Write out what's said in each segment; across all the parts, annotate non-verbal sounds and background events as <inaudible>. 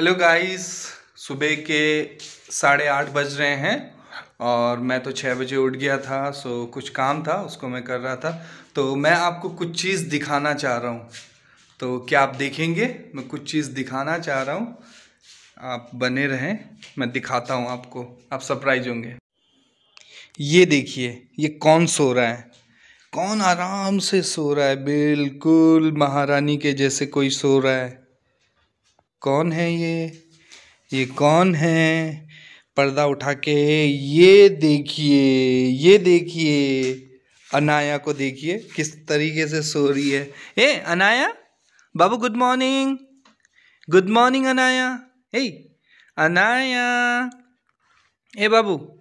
Hello guys सुबह के साढ़े आठ बज रहे हैं और मैं तो छः बजे उठ गया था सो कुछ काम था, उसको मैं कर रहा था। तो मैं आपको कुछ चीज़ दिखाना चाह रहा हूँ। तो क्या आप देखेंगे? मैं कुछ चीज़ दिखाना चाह रहा हूँ। आप बने रहें, मैं दिखाता हूँ आपको। आप सरप्राइज़ होंगे। ये देखिए, ये कौन सो रहा है? कौन आराम से सो रहा है? बिल्कुल महारानी के जैसे कोई सो रहा है। कौन है ये? ये कौन है? पर्दा उठा के, ये देखिए ये देखिए। अनाया को देखिए, किस तरीके से सो रही है। ए, अनाया? बाबू good morning good morning Anaya. ए अनाया। ए, बाबू,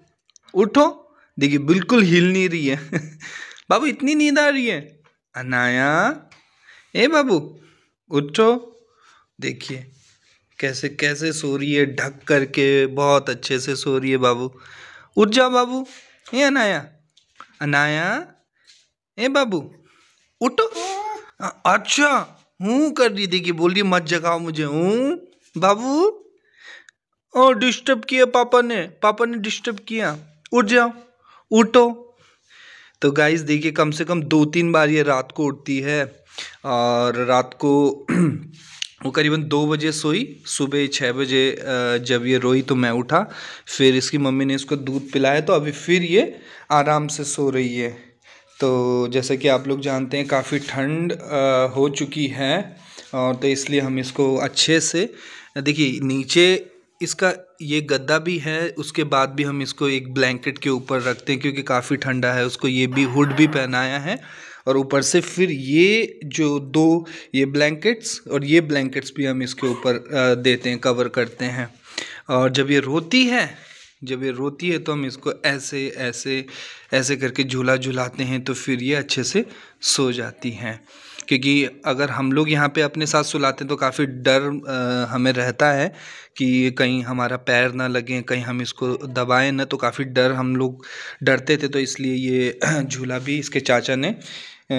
उठो। देखिए, बिल्कुल हिल नहीं रही है। <laughs> बाबू, इतनी नींद आ रही है। अनाया? ए, बाबू, उठो। देखिए कैसे कैसे सो रही है? ढक करके बहुत अच्छे से सो रही है बाबू। उठ जाओ बाबू। ए अनाया। अनाया? ए बाबू, उठो। अच्छा हूँ कर रही देखिए बोल रही मत जगाओ मुझे, हूँ? बाबू? ओ डिस्टर्ब किया पापा ने। पापा ने डिस्टर्ब किया। उठ जाओ। उठो। तो गाइस देखिए, कम से कम दो तीन बार ये रात को उठती है और रात को <clears throat> वो करीबन दो बजे सोई, सुबह छः बजे जब ये रोई तो मैं उठा, फिर इसकी मम्मी ने इसको दूध पिलाया तो अभी फिर ये आराम से सो रही है। तो जैसे कि आप लोग जानते हैं, काफ़ी ठंड हो चुकी है, और तो इसलिए हम इसको अच्छे से, देखिए, नीचे इसका ये गद्दा भी है, उसके बाद भी हम इसको एक ब्लैंकेट के ऊपर रखते हैं, क्योंकि काफ़ी ठंडा है, उसको ये भी हुड भी पहनाया है और ऊपर से फिर ये जो दो, ये ब्लैंकेट्स और ये ब्लैंकेट्स भी हम इसके ऊपर देते हैं कवर करते हैं। और जब ये रोती है जब ये रोती है तो हम इसको ऐसे ऐसे ऐसे करके झूला झुलाते हैं तो फिर ये अच्छे से सो जाती हैं। क्योंकि अगर हम लोग यहाँ पे अपने साथ सुलाते हैं तो काफ़ी डर हमें रहता है कि कहीं हमारा पैर ना लगे, कहीं हम इसको दबाएँ ना तो काफ़ी डर हम लोग डरते थे। तो इसलिए ये <clears throat> झूला भी इसके चाचा ने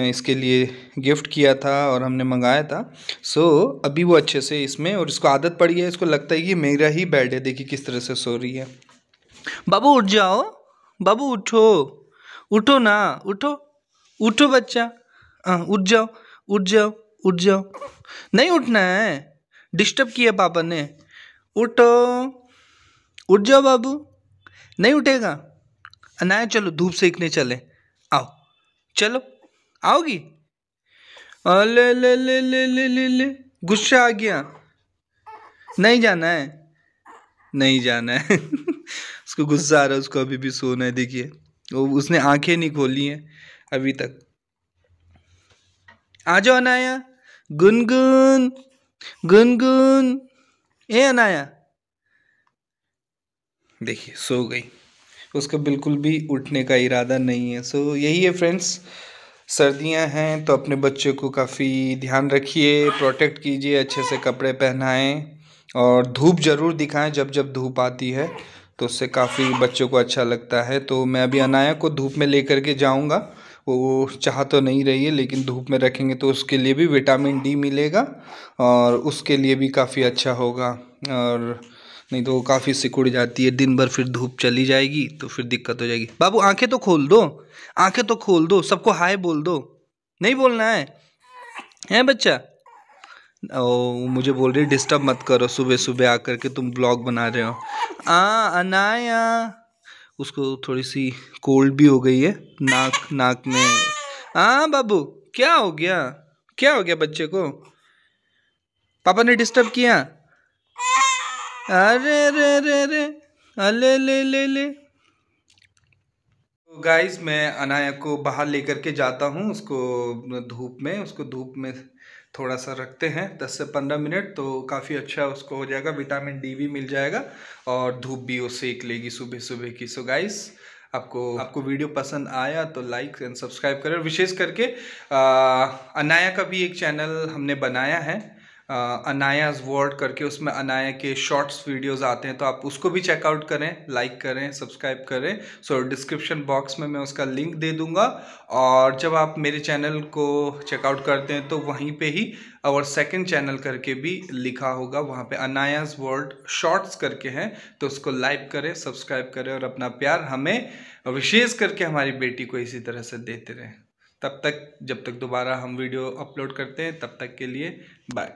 इसके लिए गिफ्ट किया था और हमने मंगाया था। सो, अभी वो अच्छे से इसमें और इसको आदत पड़ी है, इसको लगता है कि मेरा ही बेड है, देखिए किस तरह से सो रही है। बाबू उठ जाओ, बाबू उठो उठो ना, उठो उठो बच्चा। उठ जाओ उठ जाओ उठ जाओ। नहीं उठना है डिस्टर्ब किया पापा ने। उठो, उठ जाओ बाबू। नहीं उठेगा? अनाया चलो, धूप सेकने चले। आओ, चलो, आओगी? ले ले ले ले ले ले ले। गुस्सा आ गया। नहीं जाना है। नहीं जाना है। <laughs> उसको गुस्सा आ रहा है, उसको अभी भी सोना है, देखिए। वो उसने आँखें नहीं खोली हैं अभी तक। आ जाओ अनाया। गुनगुन गुनगुन। ए अनाया। देखिए, सो गई। उसका बिल्कुल भी उठने का इरादा नहीं है। सो यही है फ्रेंड्स, सर्दियाँ हैं तो अपने बच्चों को काफ़ी ध्यान रखिए, प्रोटेक्ट कीजिए, अच्छे से कपड़े पहनाएँ और धूप ज़रूर दिखाएँ जब जब धूप आती है। तो उससे काफ़ी बच्चों को अच्छा लगता है। तो मैं अभी अनाया को धूप में लेकर के जाऊँगा। वो चाह तो नहीं रही है, लेकिन धूप में रखेंगे तो उसके लिए भी विटामिन डी मिलेगा और उसके लिए भी काफ़ी अच्छा होगा। और नहीं तो काफ़ी सिकुड़ जाती है। दिन भर फिर धूप चली जाएगी तो फिर दिक्कत हो जाएगी। बाबू, आँखें तो खोल दो। आँखें तो खोल दो। सबको हाय बोल दो। नहीं बोलना है? हैं बच्चा? ओ, मुझे बोल रही डिस्टर्ब मत करो, सुबह सुबह आकर के तुम ब्लॉग बना रहे हो। आ, अनाया। उसको थोड़ी सी कोल्ड भी हो गई है, नाक नाक में। हाँ बाबू, क्या हो गया? क्या हो गया बच्चे को? पापा ने डिस्टर्ब किया? अरे रे रे रे अले ले ले ले। तो गाइस मैं अनाया को बाहर लेकर के जाता हूँ उसको धूप में उसको धूप में थोड़ा सा रखते हैं 10 से 15 मिनट तो काफ़ी अच्छा उसको हो जाएगा विटामिन डी भी मिल जाएगा और धूप भी वो सेक लेगी सुबह सुबह की। सो गाइस आपको आपको वीडियो पसंद आया तो लाइक एंड सब्सक्राइब करें। विशेष करके आ, अनाया का भी एक चैनल हमने बनाया है अनायाज वर्ल्ड करके उसमें अनाया के शॉर्ट्स वीडियोस आते हैं तो आप उसको भी चेकआउट करें लाइक करें सब्सक्राइब करें। सो डिस्क्रिप्शन बॉक्स में मैं उसका लिंक दे दूँगा और जब आप मेरे चैनल को चेकआउट करते हैं तो वहीं पे ही और सेकंड चैनल करके भी लिखा होगा। वहाँ पे अनायाज वर्ल्ड शॉर्ट्स करके हैं तो उसको लाइक करें सब्सक्राइब करें और अपना प्यार हमें विशेष करके हमारी बेटी को इसी तरह से देते रहें। तब तक, जब तक दोबारा हम वीडियो अपलोड करते हैं, तब तक के लिए बाय